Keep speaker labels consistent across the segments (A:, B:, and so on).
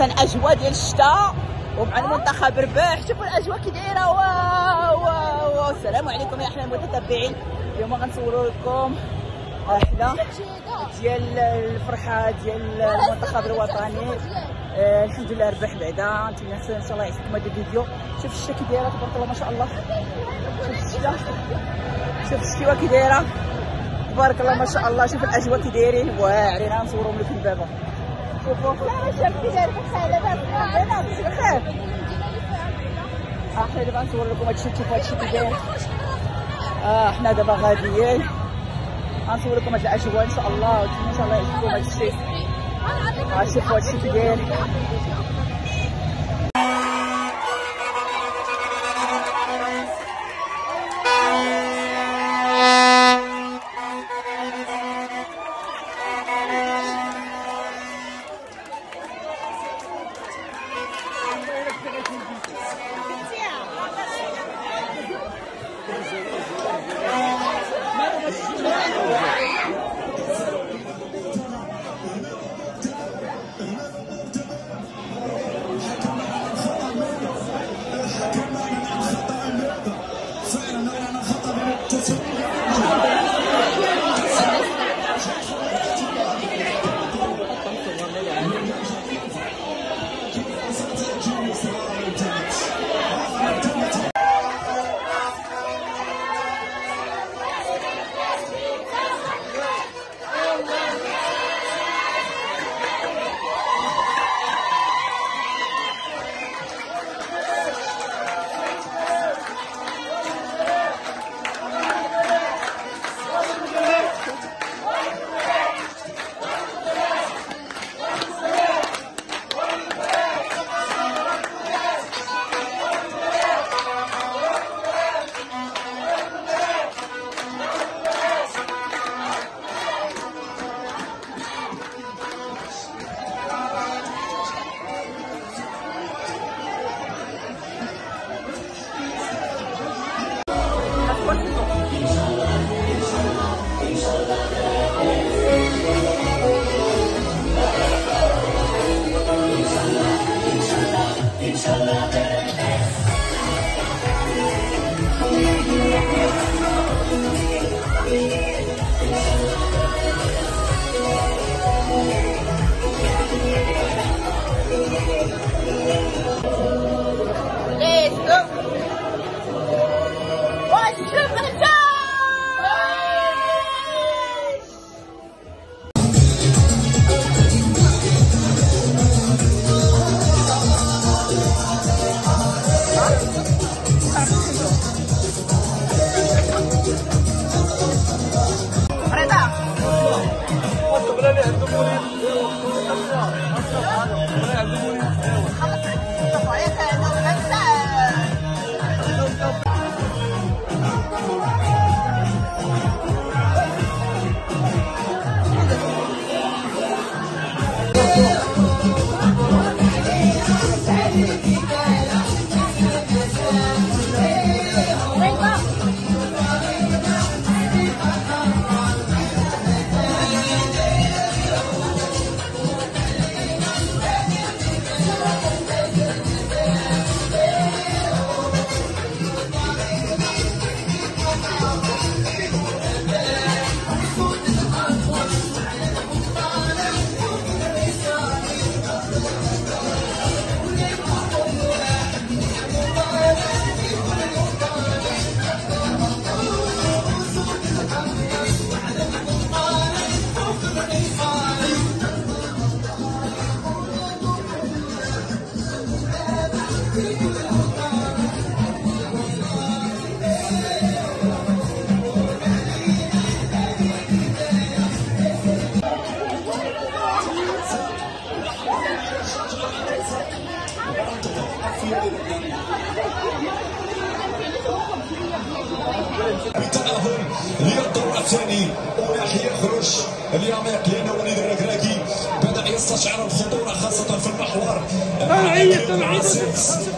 A: احسن أجواء ديال الشتاء ومع المنتخب ربح شوفوا الأجواء كي دايرة. واو واو السلام عليكم يا أحلى المتتبعين. اليوم غنصوروا لكم رحله ديال الفرحة ديال المنتخب الوطني. آه الحمد لله ربح بعدا نتمنى إن شاء الله يعجبكم هذا الفيديو. شوف الشتا كي دايرة تبارك الله ما شاء الله. شوف الشتا شوف الشتيوه كي دايرة. تبارك الله ما شاء الله. شوف الأجواء كي دايرين. واعرين. غنصورهم لكم دابا. بخير إحنا دابا لكم هادشي آه دابا غاديين غنصور لكم هاد الاجواء ان شاء الله ان شاء الله يعجبكم هادشي شوفوا هادشي كي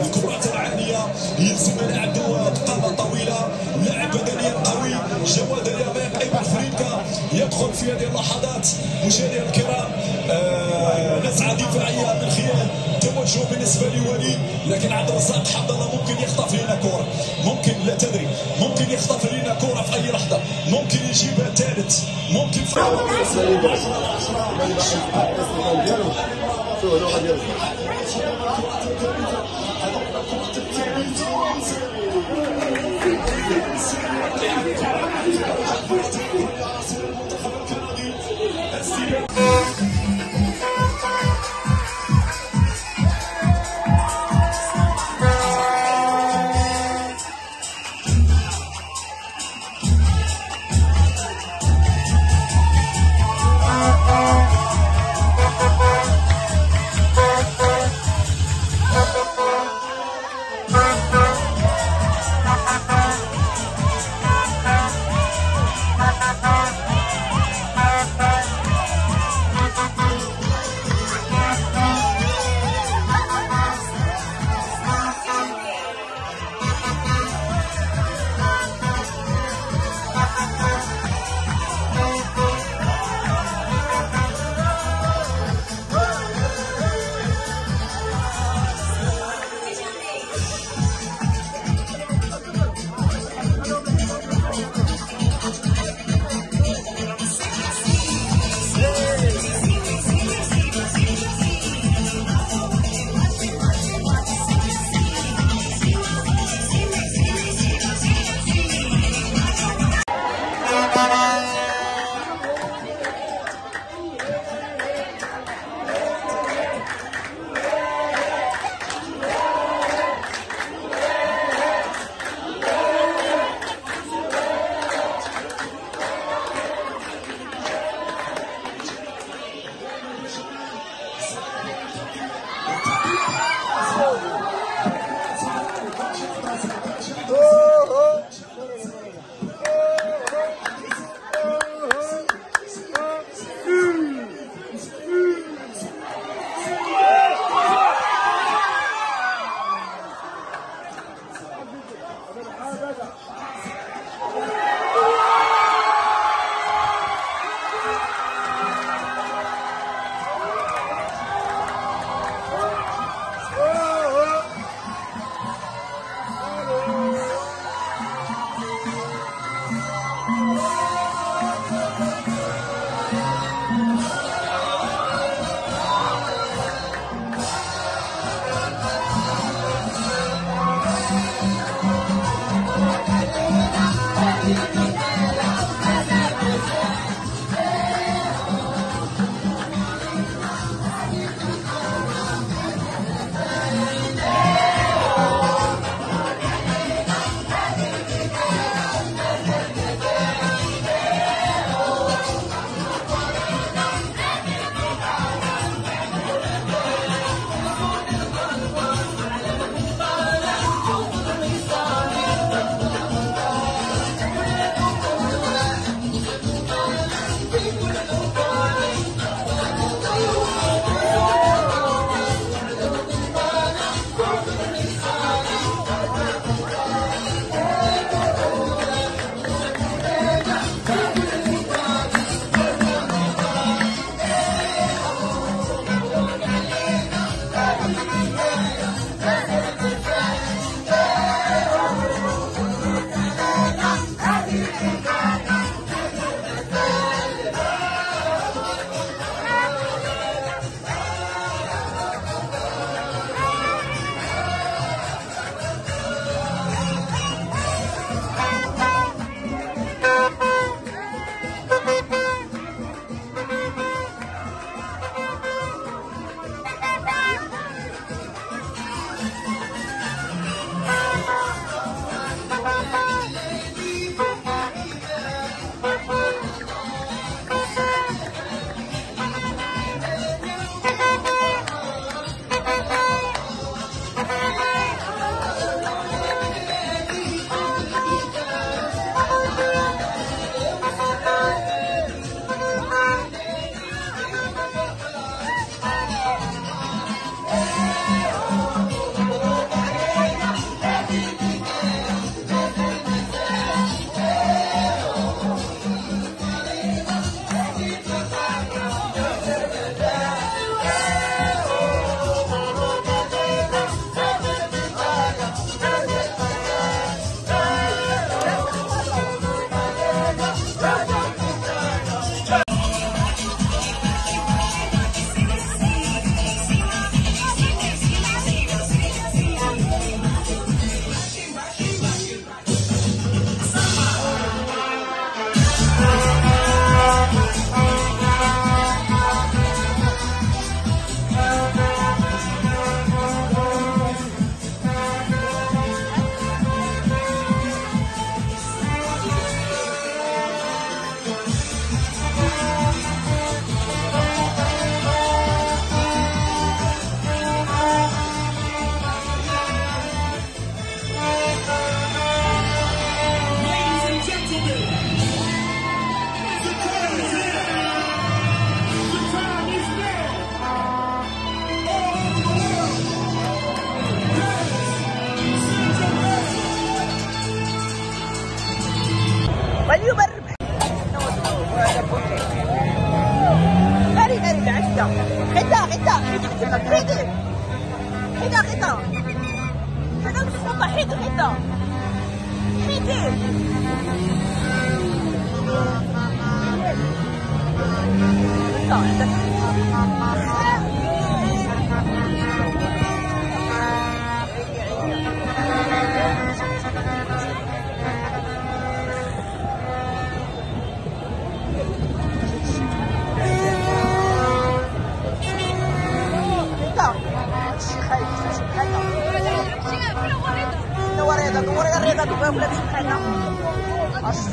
B: الكرة تبع يلزم لاعب بقامه طويلة. لاعب بدنيا قوي. جواد اليمين ايمن فريدكا يدخل في هذه اللحظات. مشاهدينا الكرام آه نزعه دفاعيه من خلال توجه بالنسبة لوليد لكن عبد الرزاق حمد الله ممكن يخطف لنا كرة. ممكن لا تدري. ممكن يخطف لنا كرة في أي لحظة. ممكن يجيبها ثالث. ممكن في
A: أول 10 10 شوف لغه ديالو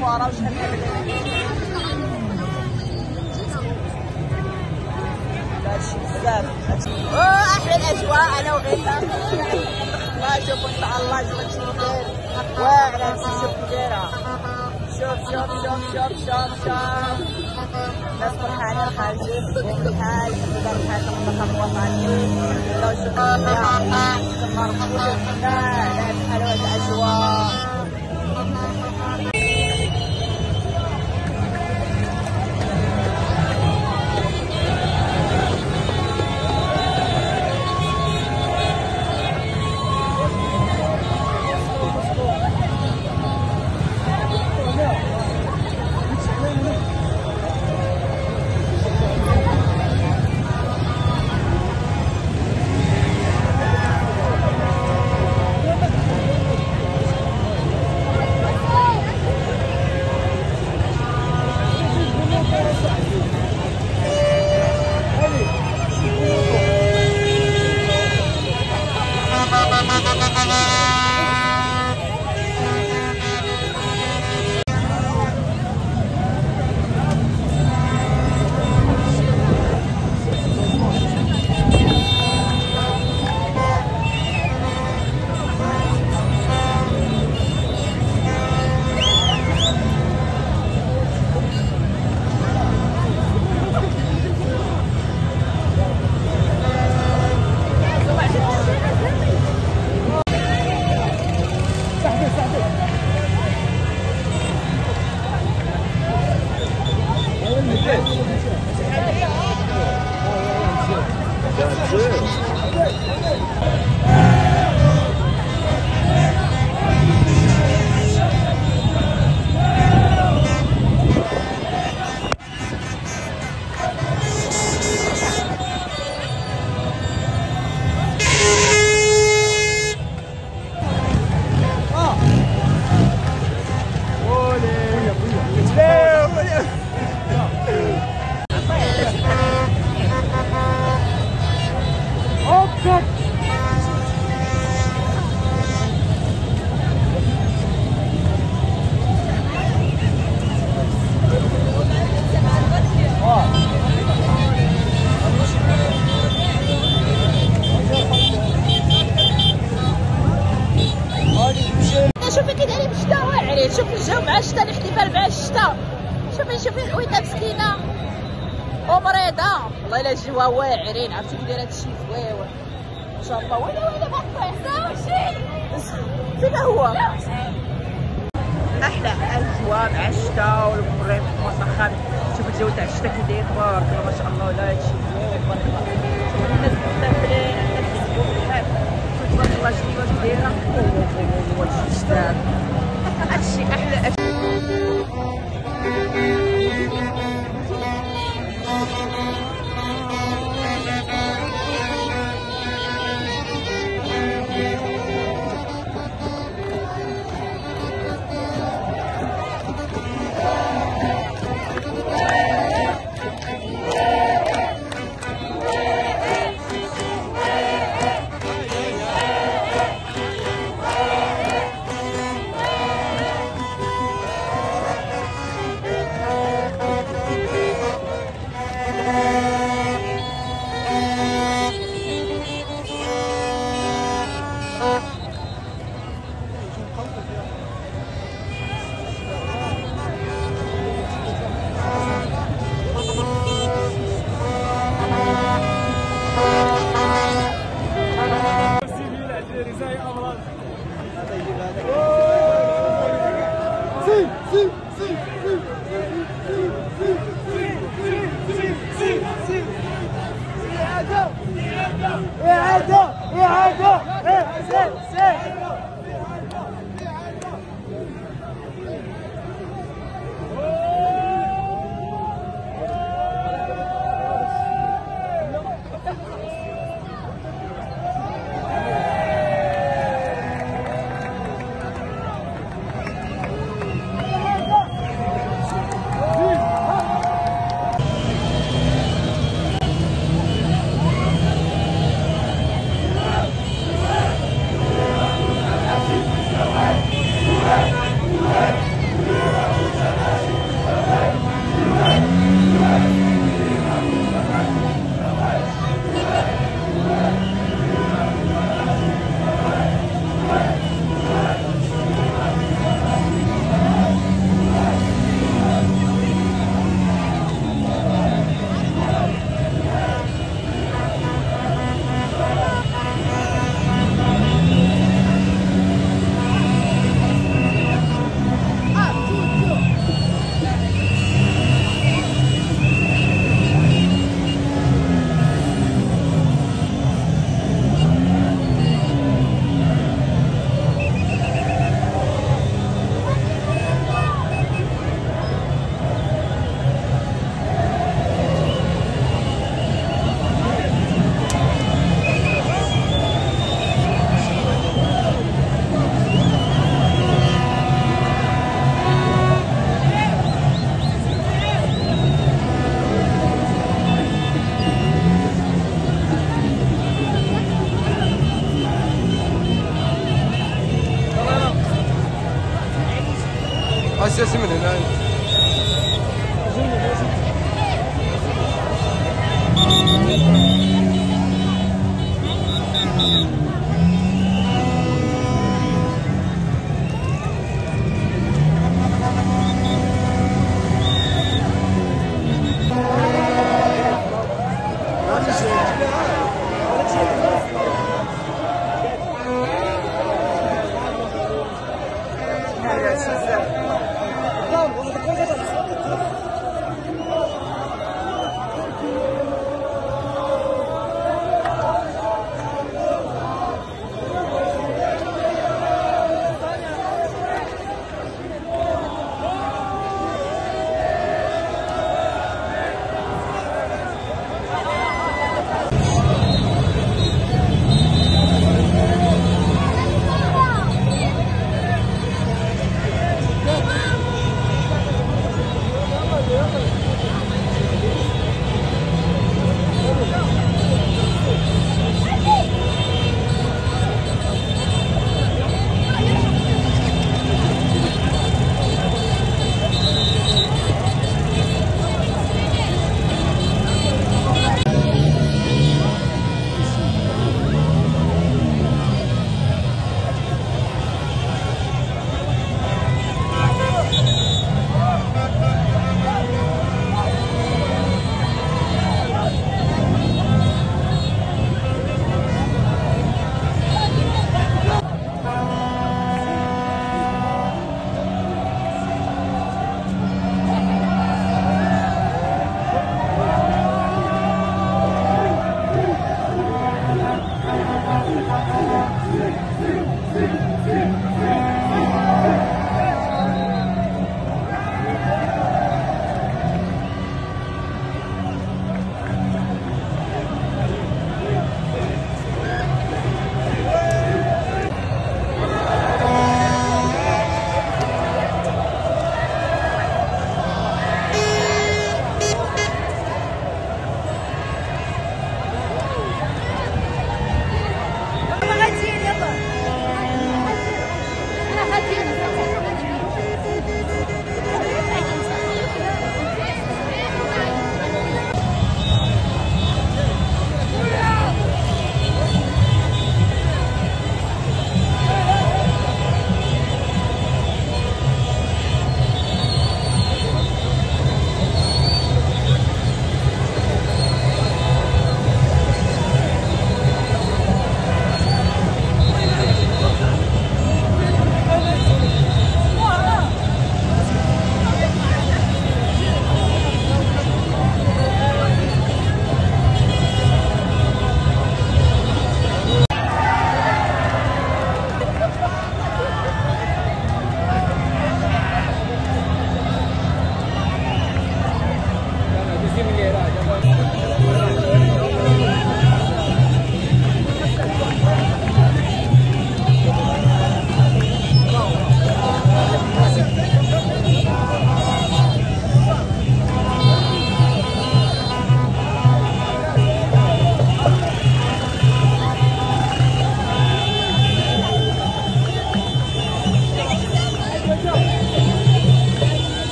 A: الصفارة وشحال هادشي بزاف أحلى الاجواء أنا وغيثا الله شوفوا ان الله شوف شنو داير واعر هادشي شوف كي دايره شوف شوف شوف شوف شوف شوف ناس فرحانين خارجين بحال دار بحال المنطقة الوطني ولاو يشوفوا فيها رفضوا لا لا بحال هاد واعرين عرفتي كي دايره هادشي زويون ان شاء الله. وين وين باقي فين هو؟ أحلى اجواء مع الشتا والمريض المطخن شوف الجو تاع الشتا كي داير. تبارك الله ما شاء الله. ولا هادشي زوين تبارك الله تبارك الله واش دايره هادشي أحلى أجواء.